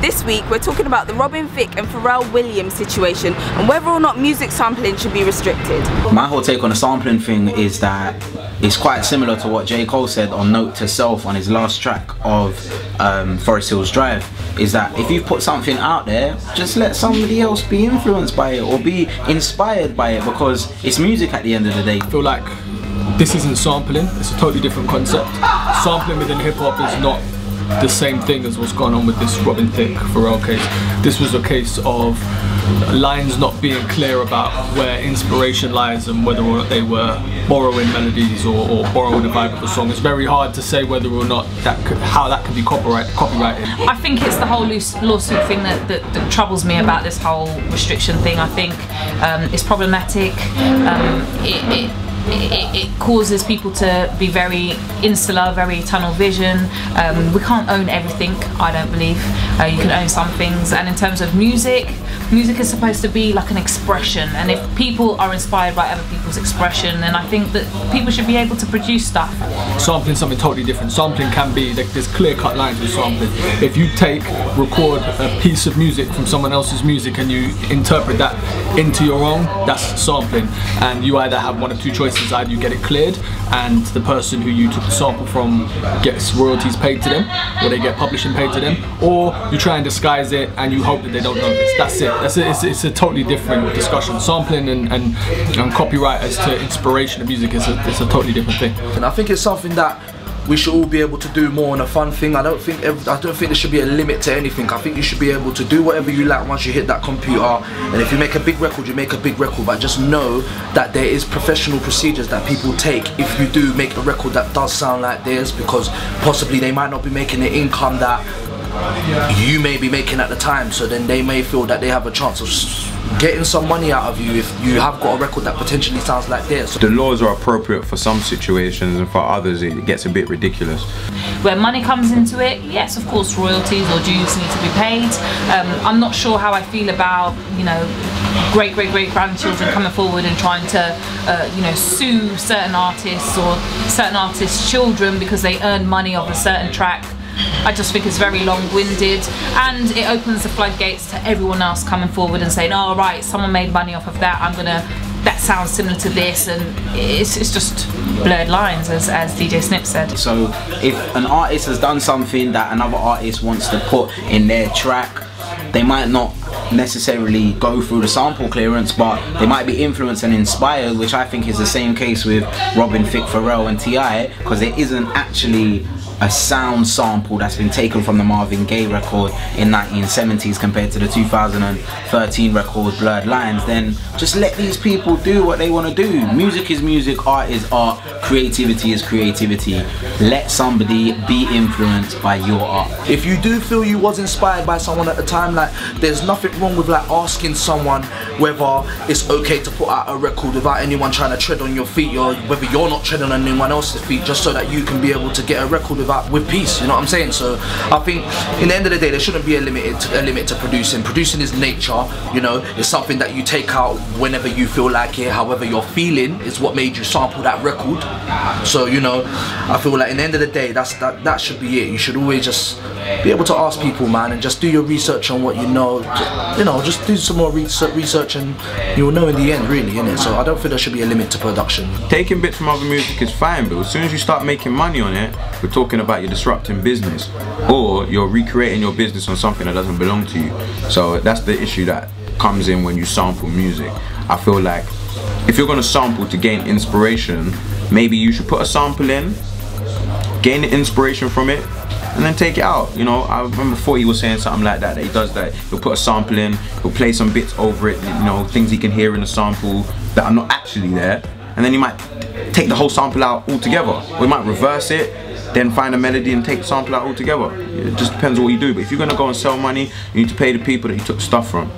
This week we're talking about the Robin Thicke and Pharrell Williams situation and whether or not music sampling should be restricted. My whole take on the sampling thing is that it's quite similar to what J. Cole said on Note to Self on his last track of um, Forest Hills Drive is that if you put something out there, just let somebody else be influenced by it or be inspired by it because it's music at the end of the day. I feel like this isn't sampling, it's a totally different concept. Sampling within hip hop is not the same thing as what's going on with this Robin Thicke Pharrell case. This was a case of lines not being clear about where inspiration lies and whether or not they were borrowing melodies or, or borrowing the vibe of the song. It's very hard to say whether or not that could, how that could be copyright, copyrighted. I think it's the whole lawsuit thing that, that, that, troubles me about this whole restriction thing. I think um, it's problematic. Um, it, it, it, it, causes people to be very insular, very tunnel vision. Um, we can't own everything, I don't believe. Uh, you can own some things. And in terms of music, music is supposed to be like an expression. And if people are inspired by other people's expression, then I think that people should be able to produce stuff. Sampling something totally different. Sampling can be, like, there's clear cut lines with sampling. If you take, record a piece of music from someone else's music and you interpret that into your own, that's sampling. And you either have one of two choices choices either you get it cleared and the person who you took the sample from gets royalties paid to them or they get publishing paid to them or you try and disguise it and you hope that they don't notice that's it. That's it. It's, it's a totally different discussion. Sampling and, and, and copyright as to inspiration of music is a, it's a totally different thing. And I think it's something that we should all be able to do more on a fun thing. I don't think I don't think there should be a limit to anything. I think you should be able to do whatever you like once you hit that computer. And if you make a big record, you make a big record. But just know that there is professional procedures that people take if you do make a record that does sound like theirs, because possibly they might not be making the income that you may be making at the time. So then they may feel that they have a chance of getting some money out of you if you have got a record that potentially sounds like theirs. The laws are appropriate for some situations and for others it gets a bit ridiculous. Where money comes into it, yes of course royalties or dues need to be paid. Um, I'm not sure how I feel about, you know, great great great grandchildren coming forward and trying to uh, you know sue certain artists or certain artists children because they earn money off a certain track I just think it's very long-winded and it opens the floodgates to everyone else coming forward and saying, oh right, someone made money off of that, I'm gonna, that sounds similar to this and it's, it's just blurred lines as, as DJ Snip said. So if an artist has done something that another artist wants to put in their track, they might not necessarily go through the sample clearance but they might be influenced and inspired which I think is the same case with Robin Thicke, Pharrell and T.I. because there isn't actually a sound sample that's been taken from the Marvin Gaye record in 1970s compared to the 2013 record Blurred Lines, then just let these people do what they want to do. Music is music, art is art, creativity is creativity. Let somebody be influenced by your art. If you do feel you was inspired by someone at the time, like there's nothing wrong with like asking someone whether it's okay to put out a record without anyone trying to tread on your feet or whether you're not treading on anyone else's feet just so that you can be able to get a record with that with peace. You know what I'm saying? So I think in the end of the day, there shouldn't be a limit to, a limit to producing. Producing is nature. You know, it's something that you take out whenever you feel like it. However you're feeling is what made you sample that record. So you know, I feel like in the end of the day, that's that that should be it. You should always just be able to ask people, man, and just do your research on what you know. You know, just do some more research, research you'll know in the end, really, innit? So I don't think there should be a limit to production. Taking bits from other music is fine, but as soon as you start making money on it, we're talking about you're disrupting business, or you're recreating your business on something that doesn't belong to you. So that's the issue that comes in when you sample music. I feel like if you're gonna sample to gain inspiration, maybe you should put a sample in, gain the inspiration from it, and then take it out. You know, I remember before he was saying something like that, that he does that. He'll put a sample in, he'll play some bits over it, you know, things he can hear in the sample that are not actually there. And then he might take the whole sample out altogether. He might reverse it, then find a melody and take the sample out altogether. It just depends on what you do. But if you're gonna go and sell money, you need to pay the people that you took stuff from.